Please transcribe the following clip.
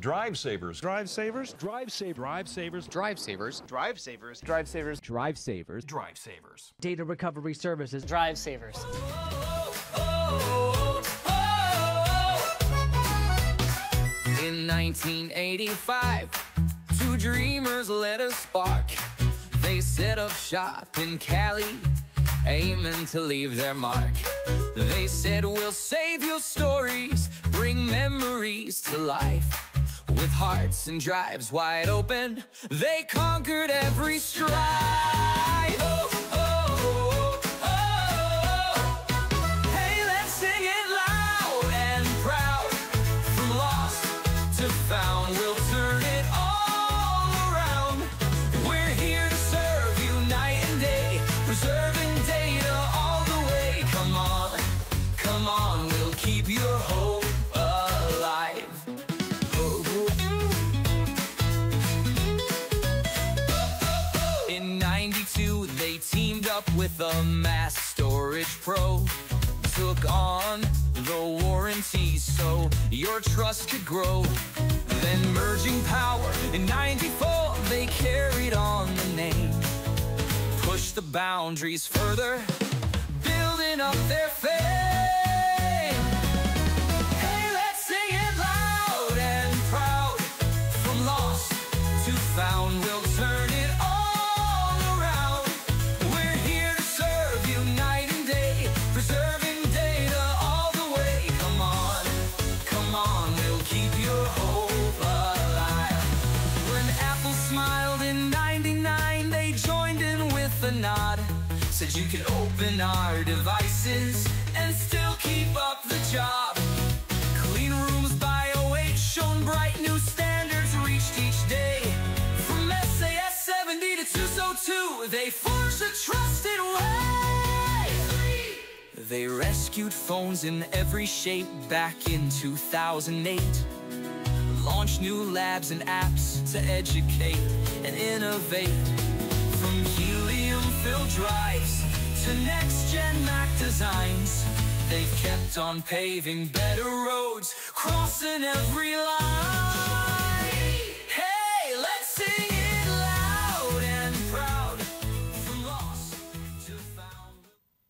Drive savers. Drive savers. Drive savers. Drive savers. Drive savers. Drive savers. Drive savers. Drive savers. Drive savers. Data recovery services. Drive savers. In 1985, two dreamers lit a spark. They set up shop in Cali, aiming to leave their mark. They said, We'll save your stories, bring memories to life. With hearts and drives wide open, they conquered every strife. Oh, oh, oh, oh. Hey, let's sing it loud and proud. From lost to found, we'll turn it all around. We're here to serve you night and day, preserving data all the way. Come on, come on, we'll keep your hope 92, they teamed up with a mass storage pro. Took on the warranty so your trust could grow. Then merging power in 94, they carried on the name. Pushed the boundaries further, building up their fame. Hey, Said you can open our devices and still keep up the job. Clean rooms by 08 shone bright, new standards reached each day. From SAS 70 to 202, they forged a trusted way. They rescued phones in every shape back in 2008. Launched new labs and apps to educate and innovate. From helium-filled drives to next-gen Mac designs. They've kept on paving better roads, crossing every line.